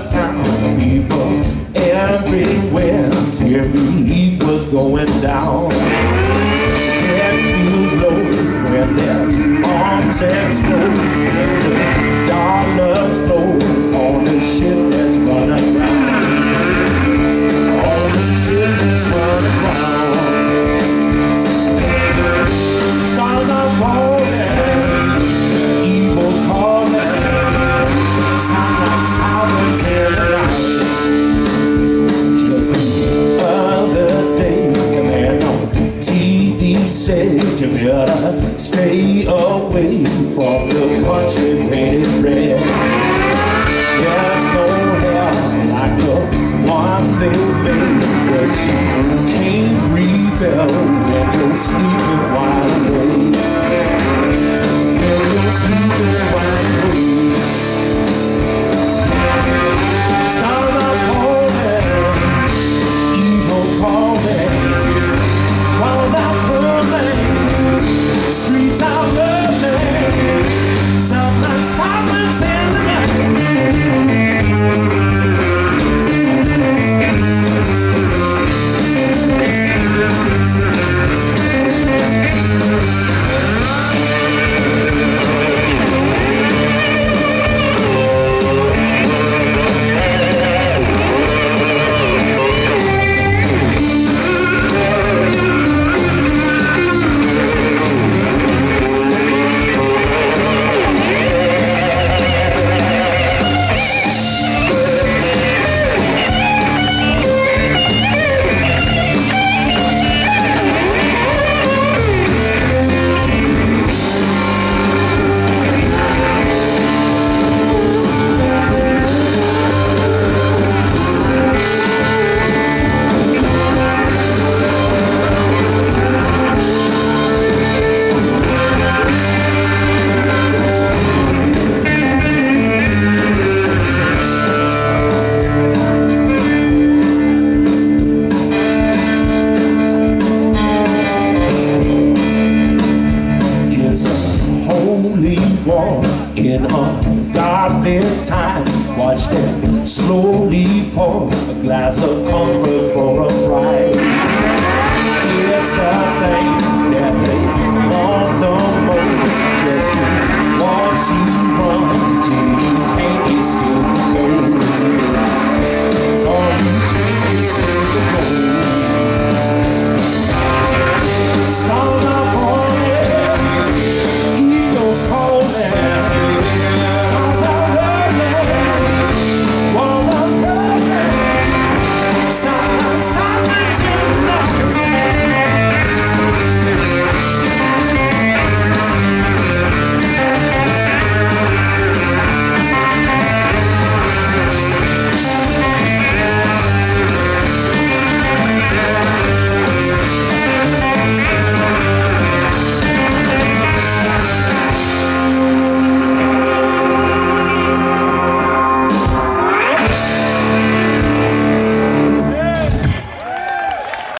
sound. People everywhere can't believe what's going down. Head feels low when there's arms explode and the dollars you better stay away from the country holy war in ungodly times. Watch them slowly pour a glass of comfort for a price.